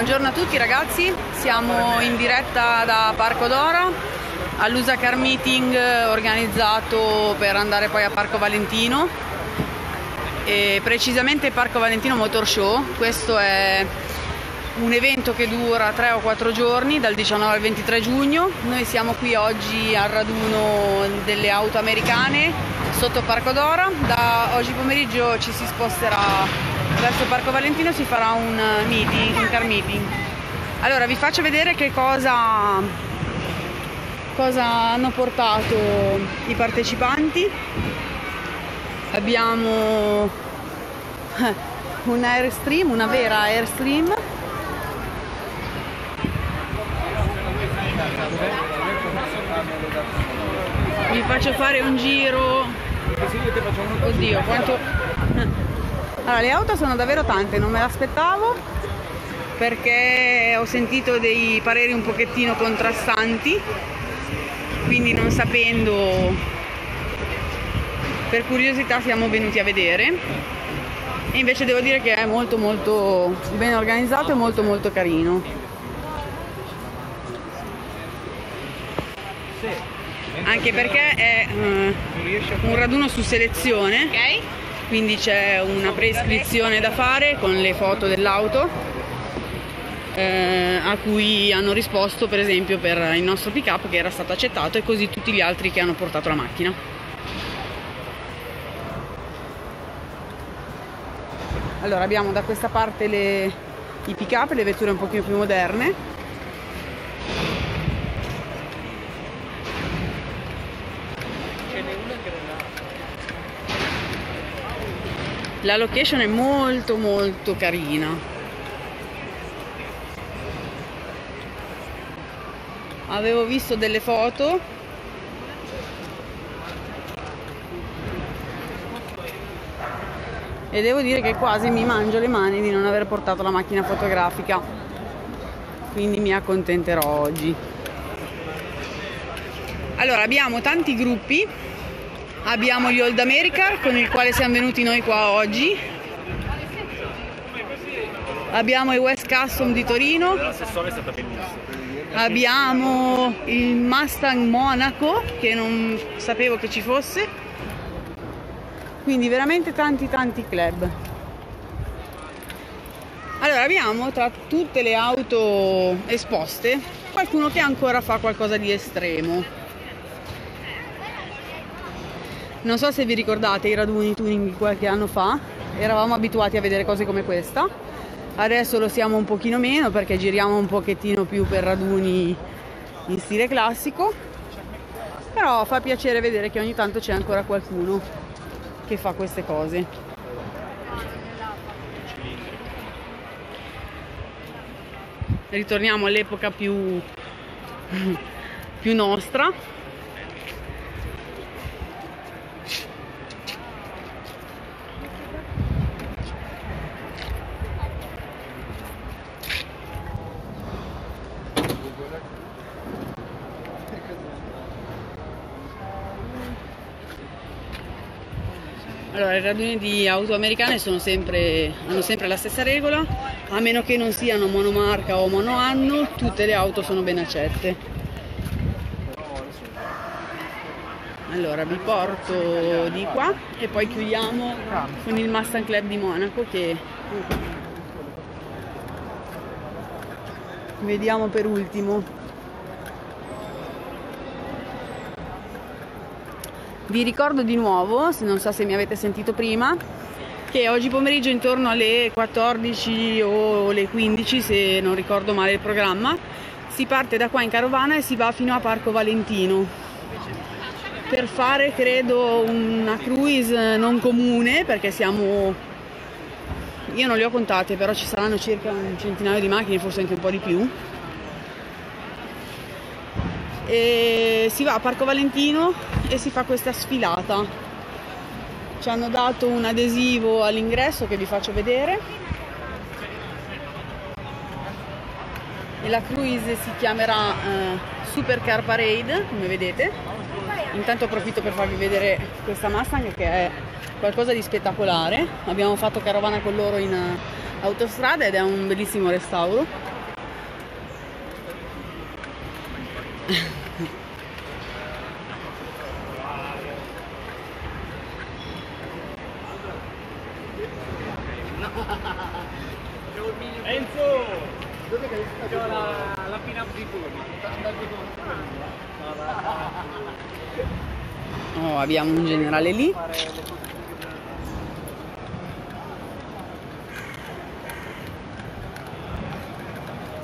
buongiorno a tutti ragazzi, siamo in diretta da Parco Dora all'USA Car Meeting organizzato per andare poi a Parco Valentino e precisamente Parco Valentino Motor Show. Questo è un evento che dura 3 o 4 giorni, dal 19 al 23 giugno. Noi siamo qui oggi al raduno delle auto americane sotto Parco Dora. Da oggi pomeriggio ci si sposterà verso Parco Valentino, si farà un meeting, un car meeting. Allora vi faccio vedere che cosa cosa hanno portato i partecipanti. Abbiamo eh, un Airstream, una vera Airstream. Vi faccio fare un giro. Oddio, quanto... Allora, le auto sono davvero tante, non me l'aspettavo perché ho sentito dei pareri un pochettino contrastanti quindi non sapendo per curiosità siamo venuti a vedere. E invece devo dire che è molto molto ben organizzato e molto molto carino. Anche perché è uh, un raduno su selezione quindi c'è una preiscrizione da fare con le foto dell'auto eh, a cui hanno risposto per esempio per il nostro pick up che era stato accettato e così tutti gli altri che hanno portato la macchina. Allora abbiamo da questa parte le, i pick up, le vetture un pochino più moderne. La location è molto molto carina. avevo visto delle foto. E devo dire che quasi mi mangio le mani di non aver portato la macchina fotografica. Quindi mi accontenterò oggi. Allora abbiamo tanti gruppi abbiamo gli Old America con il quale siamo venuti noi qua oggi. Abbiamo i West Custom di Torino. Abbiamo il Mustang Monaco che non sapevo che ci fosse. Quindi veramente tanti tanti club. Allora abbiamo tra tutte le auto esposte qualcuno che ancora fa qualcosa di estremo non so se vi ricordate i raduni tuning di qualche anno fa. Eravamo abituati a vedere cose come questa. Adesso lo siamo un pochino meno perché giriamo un pochettino più per raduni in stile classico. Però fa piacere vedere che ogni tanto c'è ancora qualcuno che fa queste cose. Ritorniamo all'epoca più, più nostra I raduni di auto americane sempre, hanno sempre la stessa regola, a meno che non siano monomarca o monoanno, tutte le auto sono ben accette. Allora, vi porto di qua e poi chiudiamo con il Mustang Club di Monaco che vediamo per ultimo. Vi ricordo di nuovo, non so se mi avete sentito prima, che oggi pomeriggio intorno alle 14 o le 15, se non ricordo male il programma, si parte da qua in carovana e si va fino a Parco Valentino. Per fare credo una cruise non comune perché siamo io non li ho contate però ci saranno circa un centinaio di macchine forse anche un po' di più e si va a Parco Valentino e si fa questa sfilata. Ci hanno dato un adesivo all'ingresso che vi faccio vedere. e la cruise si chiamerà eh, Supercar Parade, come vedete. Intanto approfitto per farvi vedere questa Mustang che è qualcosa di spettacolare. Abbiamo fatto carovana con loro in uh, autostrada ed è un bellissimo restauro. Enzo! Dove che C'ho la, la pin-up di turno. Oh, abbiamo un generale lì.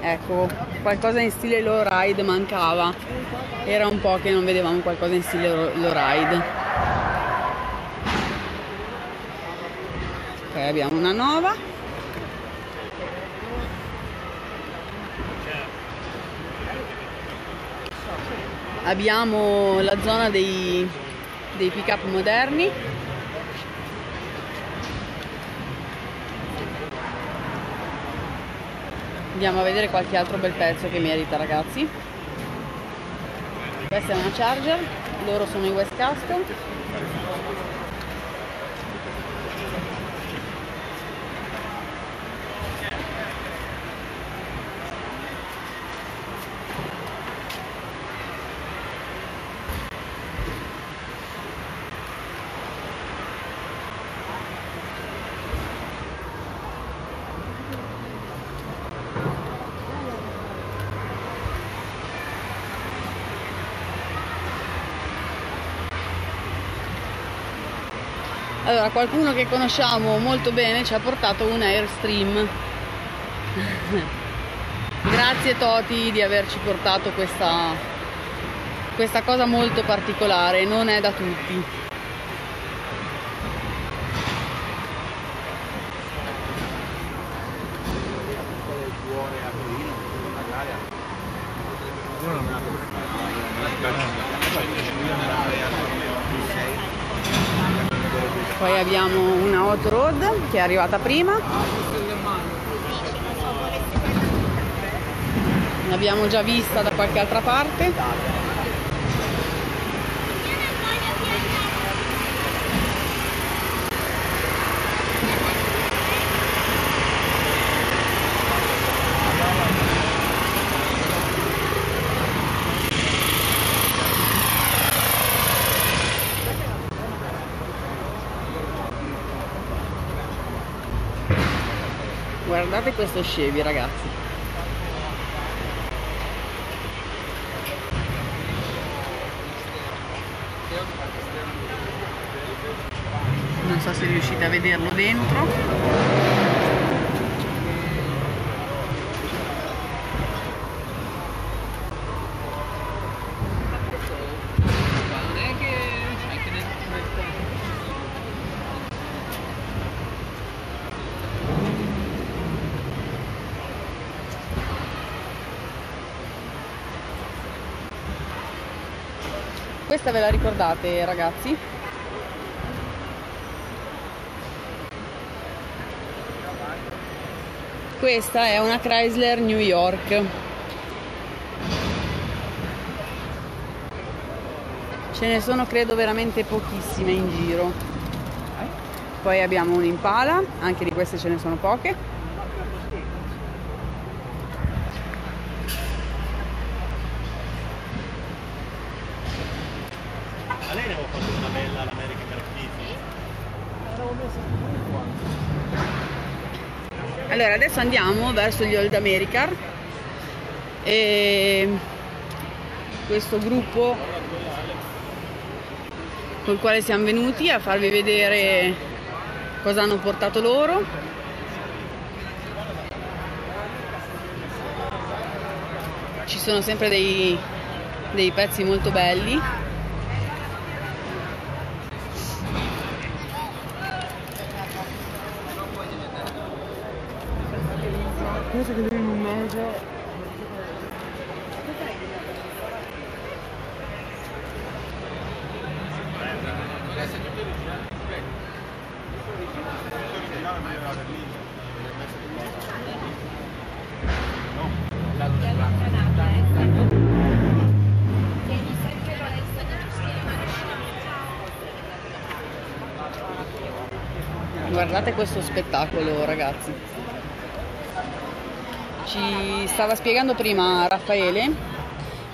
Ecco, qualcosa in stile low ride mancava. Era un po' che non vedevamo qualcosa in stile low ride. Ok, abbiamo una nuova. Abbiamo la zona dei, dei pick up moderni. Andiamo a vedere qualche altro bel pezzo che merita ragazzi. Questa è una Charger, loro sono i West Custom. Allora, qualcuno che conosciamo molto bene ci ha portato un Airstream. Grazie Toti di averci portato questa, questa cosa molto particolare, non è da tutti. Poi una hot road che è arrivata prima. L'abbiamo già vista da qualche altra parte. Guardate questo Chevy ragazzi. Non so se riuscite a vederlo dentro. Questa ve la ricordate ragazzi? Questa è una Chrysler New York. Ce ne sono credo veramente pochissime in giro. Poi abbiamo un Impala, anche di queste ce ne sono poche. A lei ne avevo fatto una bella all'American Graffiti. L'avevo messa pure qua. Allora, adesso andiamo verso gli Old America e questo gruppo col quale siamo venuti a farvi vedere cosa hanno portato loro. Ci sono sempre dei, dei pezzi molto belli. Penso che lui in un mese No. Guardate questo spettacolo ragazzi. Ci stava spiegando prima Raffaele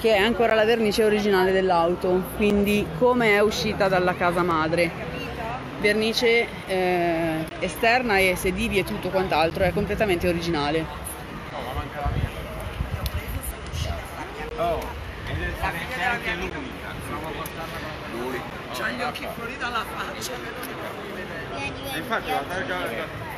che è ancora la vernice originale dell'auto, quindi come è uscita dalla casa madre. Vernice eh, esterna e sedili e tutto quant'altro è completamente originale. Oh, ma manca la mia. Oh, c'è anche lui. Lui. C'ha gli occhi fuori dalla faccia. E infatti la targa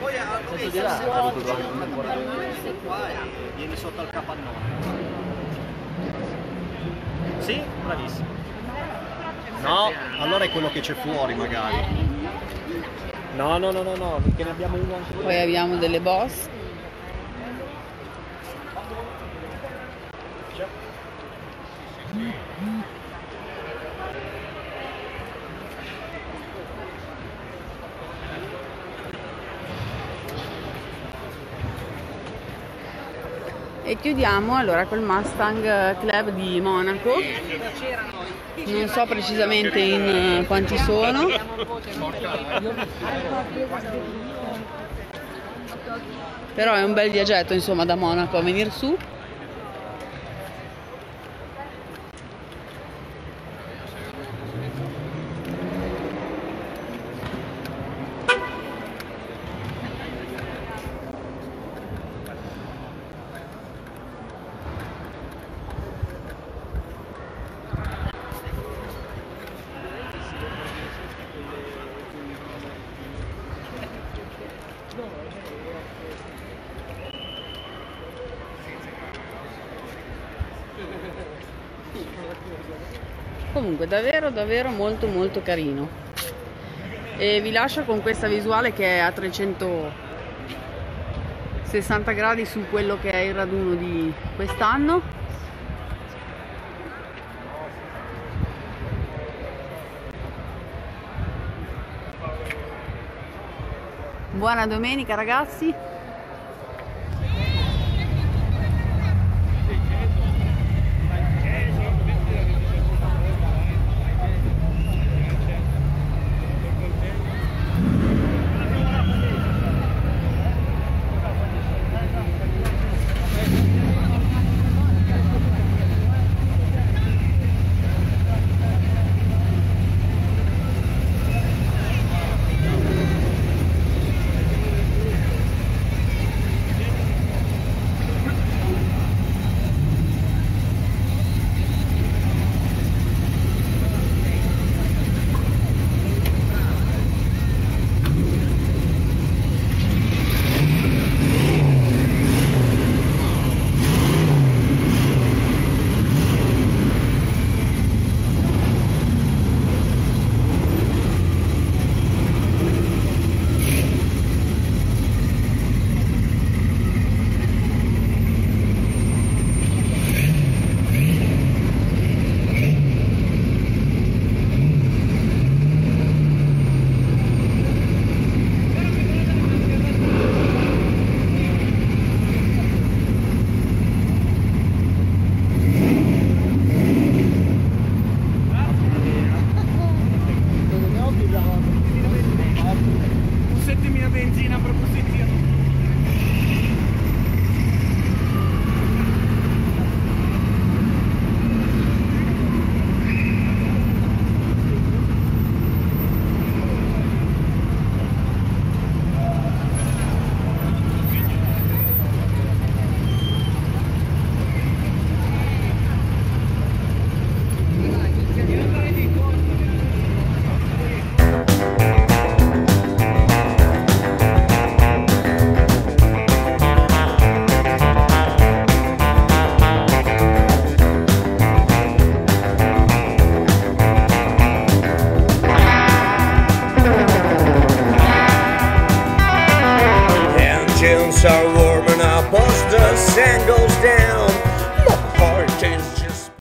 Poi ha di là, ha avuto qua e vieni sotto al capannone. Sì, bravissimo. No, allora è quello che c'è fuori magari. No, no, no, no, no, perché ne abbiamo uno ancora. Poi abbiamo delle boss. E chiudiamo allora col Mustang Club di Monaco. Non so precisamente in eh, quanti sono. Però è un bel viaggetto insomma da Monaco a venire su. Comunque davvero davvero molto molto carino. E vi lascio con questa visuale che è a 360 gradi su quello che è il raduno di quest'anno. Buona domenica ragazzi. Pussetemi a benzina